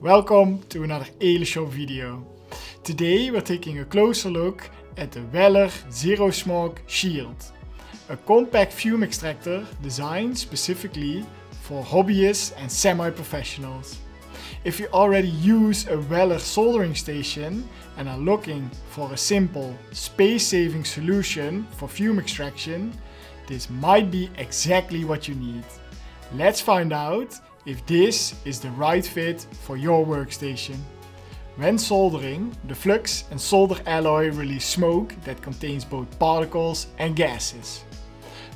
Welcome to another Eleshop video. Today we're taking a closer look at the Weller Zero Smog Shield, a compact fume extractor designed specifically for hobbyists and semi-professionals. If you already use a Weller soldering station and are looking for a simple, space-saving solution for fume extraction, this might be exactly what you need. Let's find out if this is the right fit for your workstation. When soldering, the flux and solder alloy release smoke that contains both particles and gases.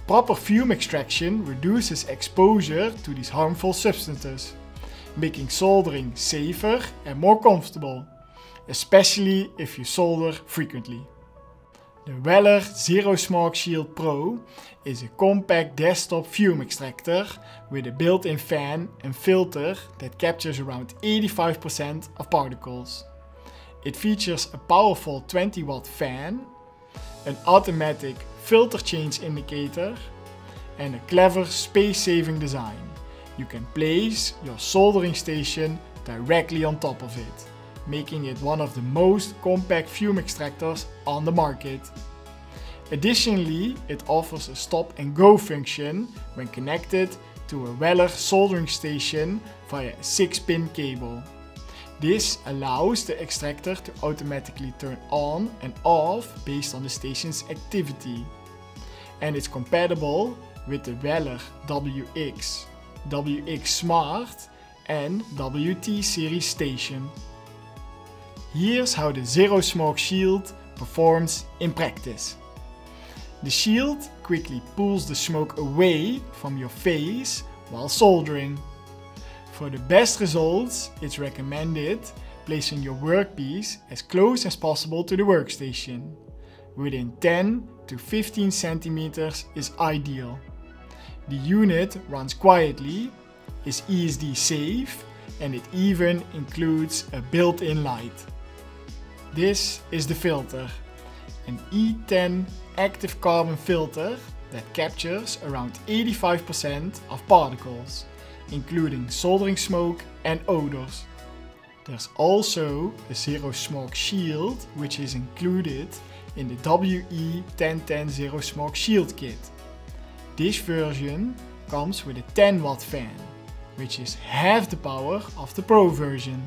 Proper fume extraction reduces exposure to these harmful substances, making soldering safer and more comfortable, especially if you solder frequently. The Weller Zero Smoke Shield Pro is a compact desktop fume extractor with a built-in fan and filter that captures around 85% of particles. It features a powerful 20 watt fan, an automatic filter change indicator and a clever space-saving design. You can place your soldering station directly on top of it making it one of the most compact fume extractors on the market. Additionally, it offers a stop and go function when connected to a Weller soldering station via a 6-pin cable. This allows the extractor to automatically turn on and off based on the station's activity. And it's compatible with the Weller WX, WX Smart and WT series station. Here's how the Zero Smog Shield performs in practice. The shield quickly pulls the smoke away from your face while soldering. For the best results, it's recommended placing your workpiece as close as possible to the workstation. Within 10 to 15 centimeters is ideal. The unit runs quietly, is ESD safe, and it even includes a built-in light. This is the filter, an E10 active carbon filter that captures around 85% of particles, including soldering smoke and odors. There's also a zero smog shield which is included in the WE1010 Zero Smog Shield kit. This version comes with a 10 watt fan, which is half the power of the Pro version.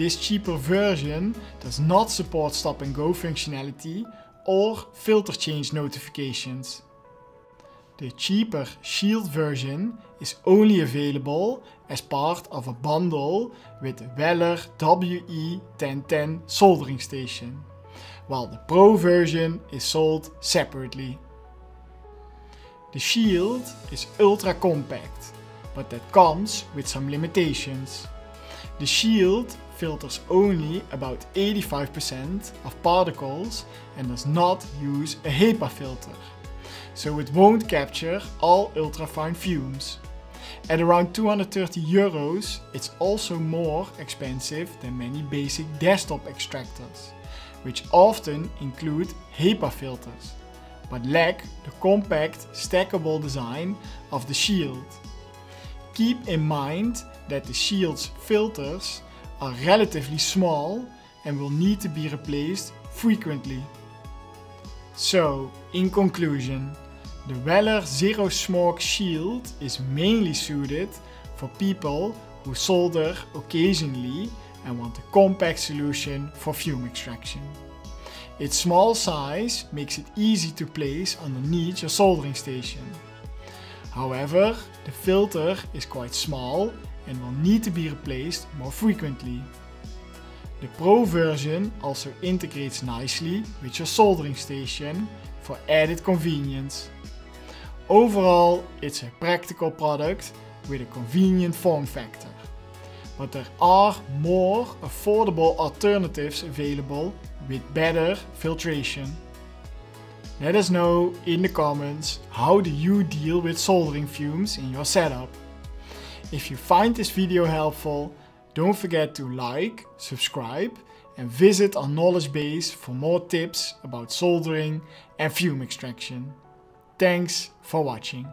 This cheaper version does not support stop and go functionality or filter change notifications. The cheaper Shield version is only available as part of a bundle with Weller WE1010 soldering station, while the Pro version is sold separately. The Shield is ultra compact, but that comes with some limitations. The Shield filters only about 85% of particles and does not use a HEPA filter, so it won't capture all ultrafine fumes. At around 230 euros, it's also more expensive than many basic desktop extractors, which often include HEPA filters, but lack the compact stackable design of the Shield. Keep in mind that the Shield's filters are relatively small and will need to be replaced frequently. So, in conclusion, the Weller Zero Smog Shield is mainly suited for people who solder occasionally and want a compact solution for fume extraction. Its small size makes it easy to place underneath your soldering station. However, the filter is quite small and will need to be replaced more frequently. The Pro version also integrates nicely with your soldering station for added convenience. Overall, it's a practical product with a convenient form factor. But there are more affordable alternatives available with better filtration. Let us know in the comments how do you deal with soldering fumes in your setup. If you find this video helpful, don't forget to like, subscribe and visit our knowledge base for more tips about soldering and fume extraction. Thanks for watching.